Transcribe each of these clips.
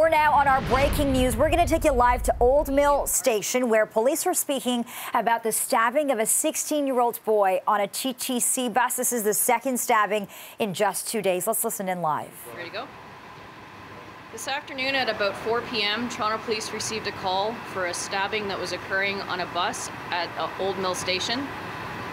More now on our breaking news. We're going to take you live to Old Mill Station, where police are speaking about the stabbing of a 16 year old boy on a TTC bus. This is the second stabbing in just two days. Let's listen in live. Ready to go? This afternoon at about 4 p.m., Toronto Police received a call for a stabbing that was occurring on a bus at uh, Old Mill Station.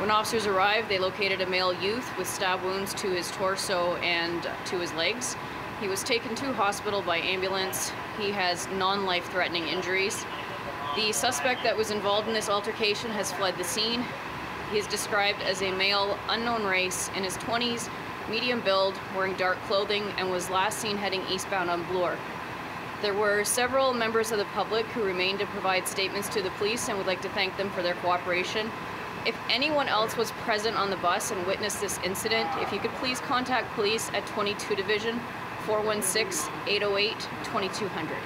When officers arrived, they located a male youth with stab wounds to his torso and to his legs. He was taken to hospital by ambulance. He has non-life threatening injuries. The suspect that was involved in this altercation has fled the scene. He is described as a male, unknown race, in his 20s, medium build, wearing dark clothing, and was last seen heading eastbound on Bloor. There were several members of the public who remained to provide statements to the police and would like to thank them for their cooperation. If anyone else was present on the bus and witnessed this incident, if you could please contact police at 22 Division 416-808-2200.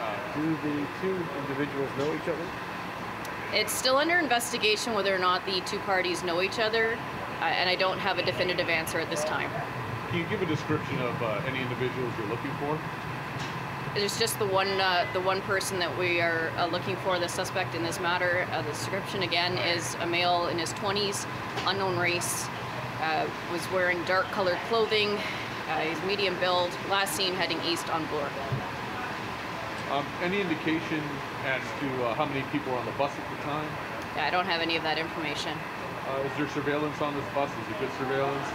Uh, do the two individuals know each other? It's still under investigation whether or not the two parties know each other, uh, and I don't have a definitive answer at this time. Can you give a description of uh, any individuals you're looking for? There's just the one, uh, the one person that we are uh, looking for, the suspect in this matter. Uh, the description again is a male in his 20s, unknown race, uh, was wearing dark colored clothing, uh, he's medium build, last seen heading east on Bloor. Um, any indication as to uh, how many people were on the bus at the time? Yeah, I don't have any of that information. is there surveillance on this bus? Is it good surveillance?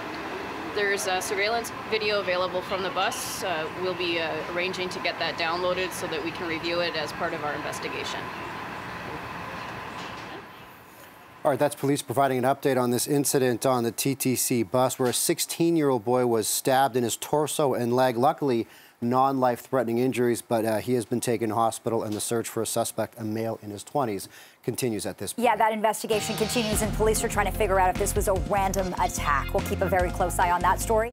There's a surveillance video available from the bus. Uh, we'll be uh, arranging to get that downloaded so that we can review it as part of our investigation. All right, that's police providing an update on this incident on the TTC bus where a 16 year old boy was stabbed in his torso and leg. Luckily, non life threatening injuries, but uh, he has been taken to hospital and the search for a suspect, a male in his 20s, continues at this point. Yeah, that investigation continues and police are trying to figure out if this was a random attack. We'll keep a very close eye on that story.